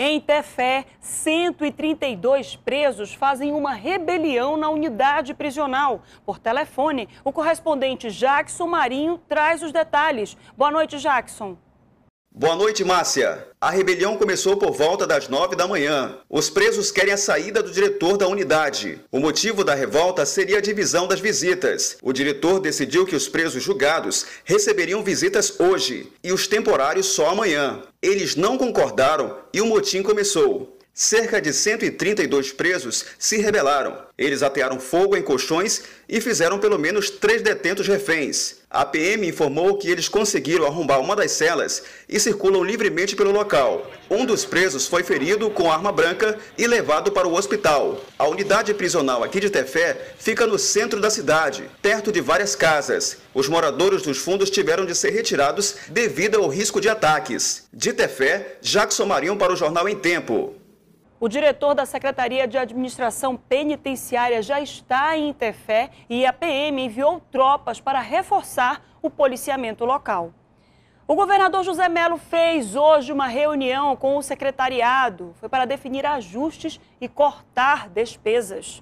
Em Tefé, 132 presos fazem uma rebelião na unidade prisional. Por telefone, o correspondente Jackson Marinho traz os detalhes. Boa noite, Jackson. Boa noite, Márcia. A rebelião começou por volta das nove da manhã. Os presos querem a saída do diretor da unidade. O motivo da revolta seria a divisão das visitas. O diretor decidiu que os presos julgados receberiam visitas hoje e os temporários só amanhã. Eles não concordaram e o motim começou. Cerca de 132 presos se rebelaram. Eles atearam fogo em colchões e fizeram pelo menos três detentos reféns. A PM informou que eles conseguiram arrombar uma das celas e circulam livremente pelo local. Um dos presos foi ferido com arma branca e levado para o hospital. A unidade prisional aqui de Tefé fica no centro da cidade, perto de várias casas. Os moradores dos fundos tiveram de ser retirados devido ao risco de ataques. De Tefé, Jackson Marinho para o Jornal em Tempo. O diretor da Secretaria de Administração Penitenciária já está em Tefé e a PM enviou tropas para reforçar o policiamento local. O governador José Melo fez hoje uma reunião com o secretariado. Foi para definir ajustes e cortar despesas.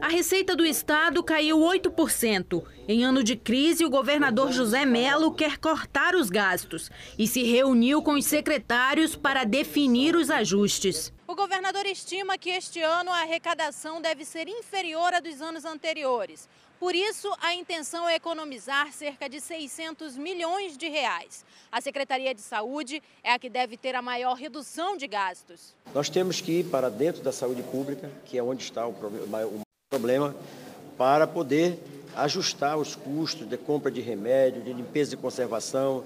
A receita do Estado caiu 8%. Em ano de crise, o governador José Melo quer cortar os gastos e se reuniu com os secretários para definir os ajustes. O governador estima que este ano a arrecadação deve ser inferior à dos anos anteriores. Por isso, a intenção é economizar cerca de 600 milhões de reais. A Secretaria de Saúde é a que deve ter a maior redução de gastos. Nós temos que ir para dentro da saúde pública, que é onde está o problema, para poder ajustar os custos de compra de remédio, de limpeza e conservação,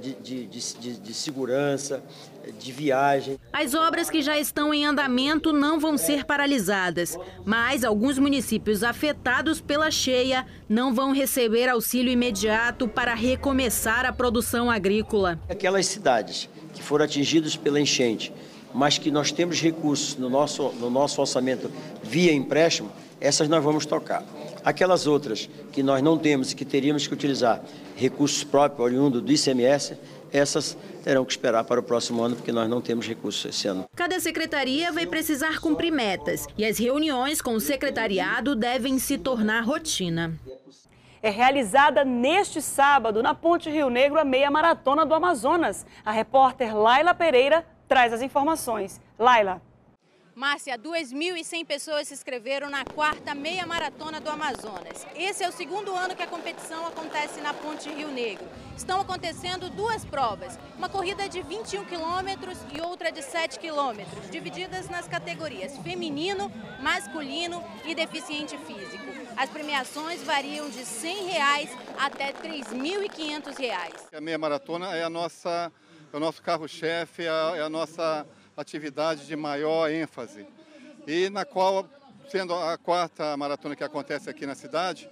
de, de, de, de, segurança, de viagem. As obras que já estão em andamento não vão ser paralisadas, mas alguns municípios afetados pela cheia não vão receber auxílio imediato para recomeçar a produção agrícola. Aquelas cidades que foram atingidas pela enchente, mas que nós temos recursos no nosso, no nosso orçamento via empréstimo, essas nós vamos tocar. Aquelas outras que nós não temos e que teríamos que utilizar recursos próprios, oriundos do ICMS, essas terão que esperar para o próximo ano, porque nós não temos recursos esse ano. Cada secretaria vai precisar cumprir metas e as reuniões com o secretariado devem se tornar rotina. É realizada neste sábado, na Ponte Rio Negro, a meia maratona do Amazonas. A repórter Laila Pereira traz as informações. Laila. Márcia, 2.100 pessoas se inscreveram na quarta meia maratona do Amazonas. Esse é o segundo ano que a competição acontece na Ponte Rio Negro. Estão acontecendo duas provas, uma corrida de 21 quilômetros e outra de 7 quilômetros, divididas nas categorias feminino, masculino e deficiente físico. As premiações variam de 100 reais até R$ 3.500. A meia maratona é, a nossa, é o nosso carro-chefe, é, é a nossa atividade de maior ênfase e na qual, sendo a quarta maratona que acontece aqui na cidade,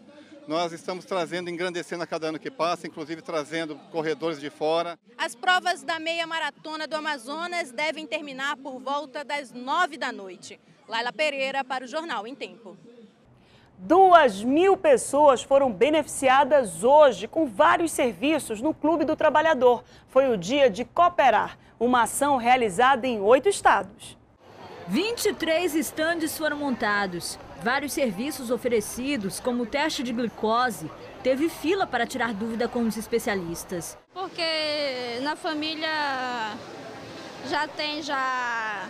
nós estamos trazendo, engrandecendo a cada ano que passa, inclusive trazendo corredores de fora. As provas da meia maratona do Amazonas devem terminar por volta das nove da noite. Laila Pereira para o Jornal em Tempo. Duas mil pessoas foram beneficiadas hoje com vários serviços no Clube do Trabalhador. Foi o dia de cooperar, uma ação realizada em oito estados. 23 estandes foram montados. Vários serviços oferecidos, como o teste de glicose, teve fila para tirar dúvida com os especialistas. Porque na família já tem já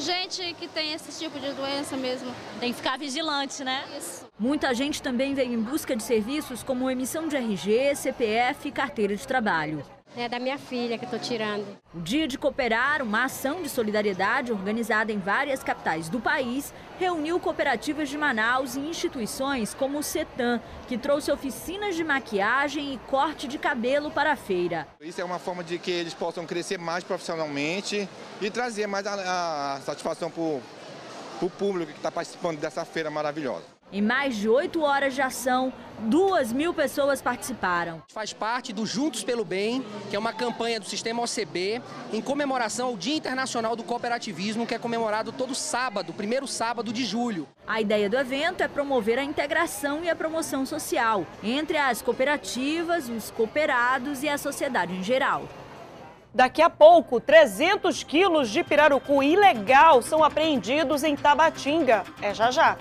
gente que tem esse tipo de doença mesmo. Tem que ficar vigilante, né? Isso. Muita gente também vem em busca de serviços como emissão de RG, CPF e carteira de trabalho. É da minha filha que estou tirando. O Dia de Cooperar, uma ação de solidariedade organizada em várias capitais do país, reuniu cooperativas de Manaus e instituições como o CETAM, que trouxe oficinas de maquiagem e corte de cabelo para a feira. Isso é uma forma de que eles possam crescer mais profissionalmente e trazer mais a, a satisfação para o público que está participando dessa feira maravilhosa. Em mais de oito horas de ação, duas mil pessoas participaram. Faz parte do Juntos pelo Bem, que é uma campanha do Sistema OCB, em comemoração ao Dia Internacional do Cooperativismo, que é comemorado todo sábado, primeiro sábado de julho. A ideia do evento é promover a integração e a promoção social entre as cooperativas, os cooperados e a sociedade em geral. Daqui a pouco, 300 quilos de pirarucu ilegal são apreendidos em Tabatinga. É já já.